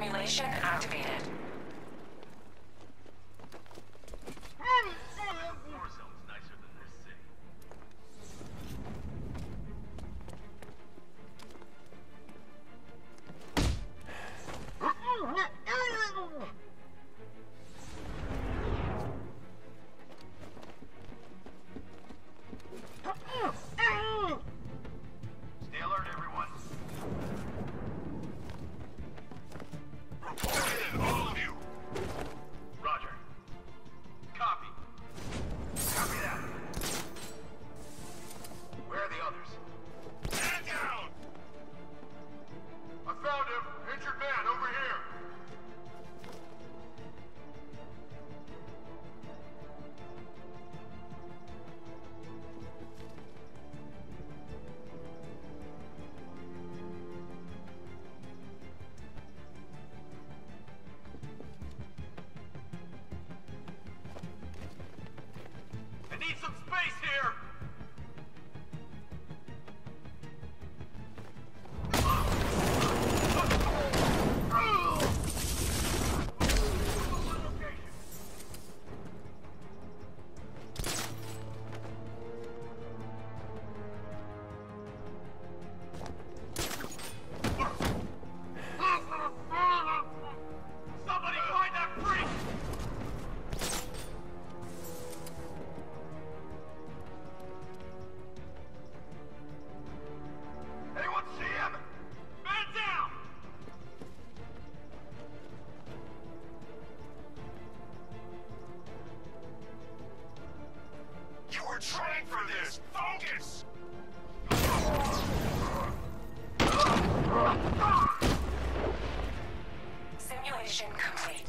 Simulation activated. Trained for this! Focus! Simulation complete.